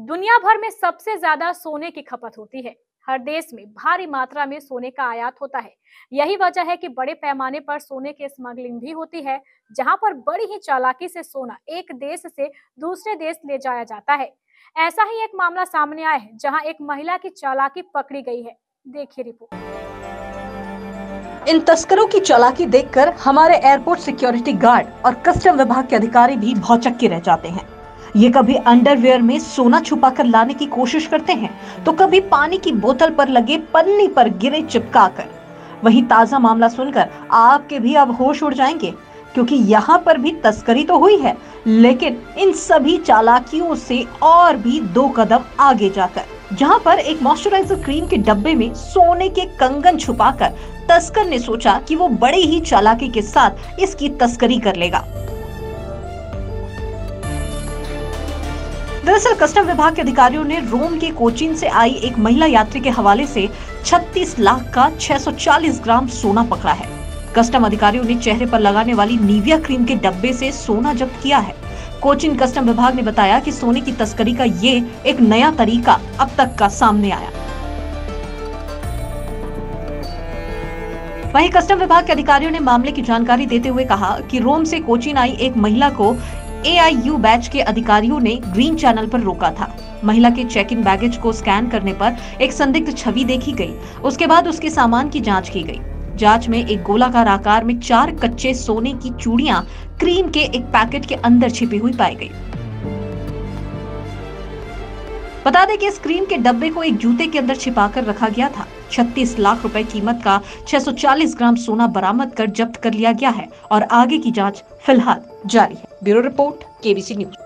दुनिया भर में सबसे ज़्यादा सोने की खपत होती है। हर देश में भारी मात्रा में सोने का आयात होता है। यही वजह है कि बड़े पैमाने पर सोने की स्मगलिंग भी होती है, जहाँ पर बड़ी ही चालाकी से सोना एक देश से दूसरे देश ले जाया जाता है। ऐसा ही एक मामला सामने आया है, जहाँ एक महिला की चालाकी पकड़ी गई है। देखिए रिपोर्ट। इन तस्करों की चालाकी देखकर हमारे एयरपोर्ट सिक्योरिटी गार्ड और कस्टम विभाग के अधिकारी भी भौचक्के रह जाते हैं। ये कभी अंडरवेयर में सोना छुपा कर लाने की कोशिश करते हैं तो कभी पानी की बोतल पर लगे पन्नी पर गिरे चिपका कर वही ताज़ा मामला सुनकर आपके भी अब होश उड़ जाएँगे, क्योंकि यहाँ पर भी तस्करी तो हुई है, लेकिन इन सभी चालाकियों से और भी दो कदम आगे जाकर, जहाँ पर एक मॉइस्चराइजर क्रीम के डब्बे में सोने के कंगन छुपाकर, तस्कर ने सोचा कि वो बड़े ही चालाकी के साथ इसकी तस्करी कर लेगा। दरअसल कस्टम विभाग के अधिकारियों ने रोम के कोचिन से आई एक महिला यात्री के हवाले से 36 लाख का 640 ग्राम सोना पकड़ा है। कस्टम अधिकारियों ने चेहरे पर लगाने वाली नीविया क्रीम के डब्बे से सोना जब्त किया है। कोचिन कस्टम विभाग ने बताया कि सोने की तस्करी का ये एक नया तरीका अब तक का सामने आया। वहीं कस्टम विभाग के अधिकारियों ने मामले की जानकारी देते हुए कहा कि रोम से कोचिन आई एक महिला को एआईयू बैच के अधिकारियों ने ग्रीन चैनल पर रोका था। महिला के चेक इन बैगेज को स्कैन करने पर एक संदिग्ध छवि देखी गई। उसके बाद उसके सामान की जाँच की गई। जाँच में एक गोलाकार आकार में चार कच्चे सोने की चूड़ियाँ क्रीम के एक पैकेट के अंदर छिपी हुई पाई गई। बता दें कि इस क्रीम के डब्बे को एक जूते के अंदर छिपाकर रखा गया था। 36 लाख रुपए कीमत का 640 ग्राम सोना बरामद कर जब्त कर लिया गया है और आगे की जाँच फ़िलहाल जारी है। Bureau report, KBC news.